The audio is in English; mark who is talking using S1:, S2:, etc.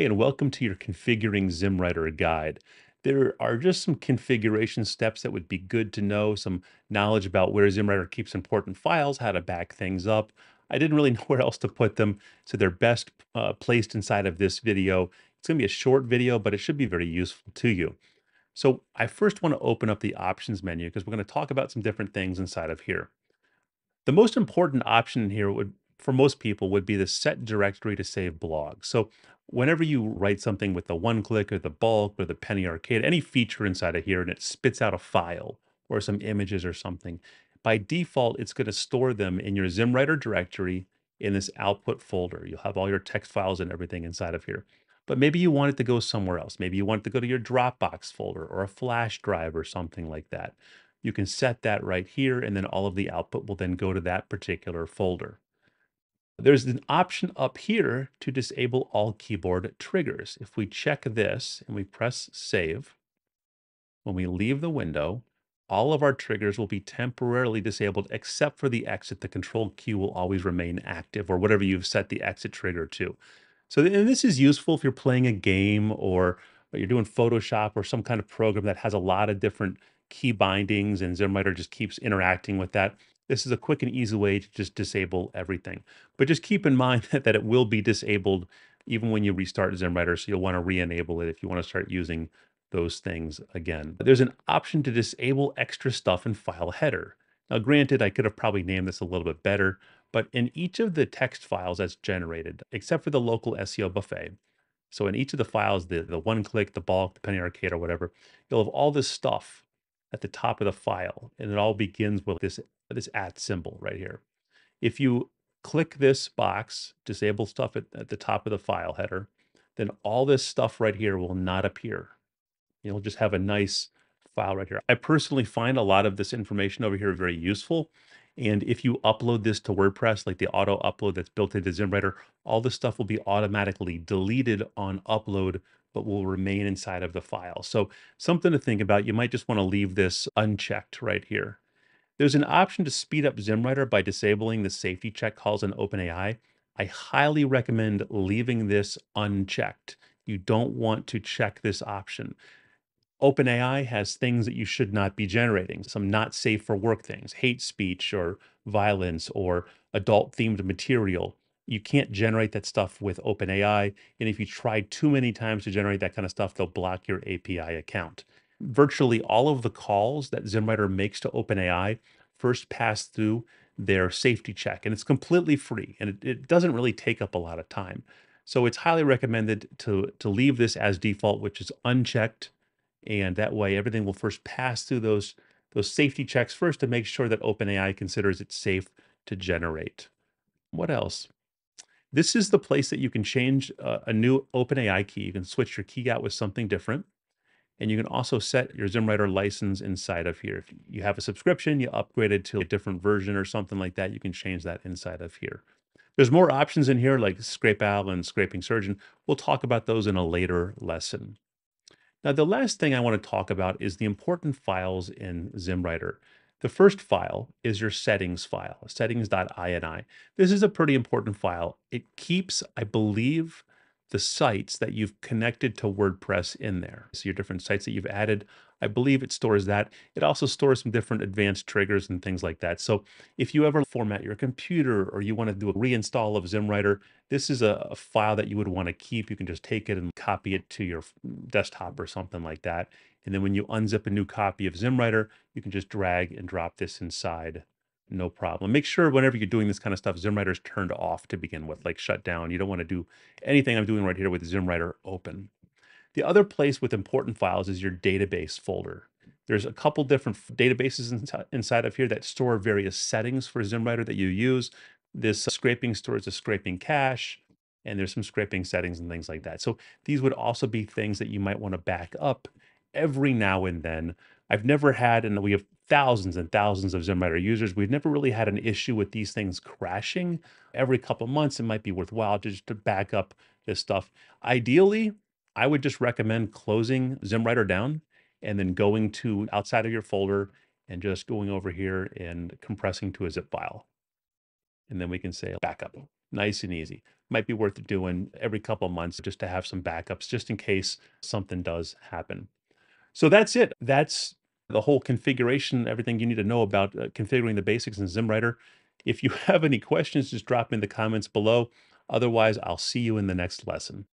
S1: Hey, and welcome to your Configuring ZimmWriter guide. There are just some configuration steps that would be good to know, some knowledge about where ZimmWriter keeps important files, how to back things up. I didn't really know where else to put them, so they're best uh, placed inside of this video. It's going to be a short video, but it should be very useful to you. So I first want to open up the options menu because we're going to talk about some different things inside of here. The most important option here would for most people would be the set directory to save blogs. So whenever you write something with the one click or the bulk or the penny arcade, any feature inside of here and it spits out a file or some images or something, by default, it's going to store them in your ZimmWriter directory in this output folder. You'll have all your text files and everything inside of here. But maybe you want it to go somewhere else. Maybe you want it to go to your Dropbox folder or a flash drive or something like that. You can set that right here, and then all of the output will then go to that particular folder. There's an option up here to disable all keyboard triggers. If we check this and we press save, when we leave the window, all of our triggers will be temporarily disabled except for the exit. The control key will always remain active or whatever you've set the exit trigger to. So and this is useful if you're playing a game or you're doing Photoshop or some kind of program that has a lot of different key bindings and ZimmWriter just keeps interacting with that. This is a quick and easy way to just disable everything. But just keep in mind that, that it will be disabled even when you restart ZimmWriter. So you'll want to re-enable it if you want to start using those things again. There's an option to disable extra stuff in file header. Now, granted, I could have probably named this a little bit better, but in each of the text files that's generated, except for the local SEO buffet, so in each of the files, the, the one click, the bulk, the penny arcade, or whatever, you'll have all this stuff at the top of the file, and it all begins with this, this at symbol right here. If you click this box, disable stuff at, at the top of the file header, then all this stuff right here will not appear. You'll just have a nice file right here. I personally find a lot of this information over here very useful. And if you upload this to WordPress, like the auto upload that's built into ZimmWriter, all this stuff will be automatically deleted on upload, but will remain inside of the file. So something to think about. You might just want to leave this unchecked right here. There's an option to speed up ZimmWriter by disabling the safety check calls in OpenAI. I highly recommend leaving this unchecked. You don't want to check this option. OpenAI has things that you should not be generating, some not safe for work things, hate speech or violence or adult themed material. You can't generate that stuff with OpenAI. And if you try too many times to generate that kind of stuff, they'll block your API account. Virtually all of the calls that ZimmWriter makes to OpenAI first pass through their safety check, and it's completely free and it, it doesn't really take up a lot of time. So it's highly recommended to, to leave this as default, which is unchecked and that way everything will first pass through those those safety checks first to make sure that OpenAI considers it safe to generate. What else? This is the place that you can change uh, a new OpenAI key. You can switch your key out with something different. And you can also set your ZimmWriter license inside of here. If you have a subscription, you upgraded to a different version or something like that, you can change that inside of here. There's more options in here like ScrapeOwl and Scraping Surgeon. We'll talk about those in a later lesson. Now, the last thing I want to talk about is the important files in ZimmWriter. The first file is your settings file, settings.ini. This is a pretty important file. It keeps, I believe, the sites that you've connected to WordPress in there. So your different sites that you've added, I believe it stores that. It also stores some different advanced triggers and things like that. So if you ever format your computer or you want to do a reinstall of ZimmWriter, this is a, a file that you would want to keep. You can just take it and copy it to your desktop or something like that. And then when you unzip a new copy of ZimmWriter, you can just drag and drop this inside no problem. Make sure whenever you're doing this kind of stuff, ZimmWriter is turned off to begin with, like shut down. You don't want to do anything I'm doing right here with ZimmWriter open. The other place with important files is your database folder. There's a couple different databases inside of here that store various settings for ZimmWriter that you use. This uh, scraping stores a scraping cache, and there's some scraping settings and things like that. So these would also be things that you might want to back up every now and then. I've never had, and we have thousands and thousands of ZimmWriter users. We've never really had an issue with these things crashing. Every couple of months, it might be worthwhile just to back up this stuff. Ideally, I would just recommend closing ZimmWriter down and then going to outside of your folder and just going over here and compressing to a zip file. And then we can say backup, nice and easy. might be worth doing every couple of months just to have some backups just in case something does happen. So that's it. That's the whole configuration, everything you need to know about uh, configuring the basics in ZimmWriter. If you have any questions, just drop in the comments below. Otherwise, I'll see you in the next lesson.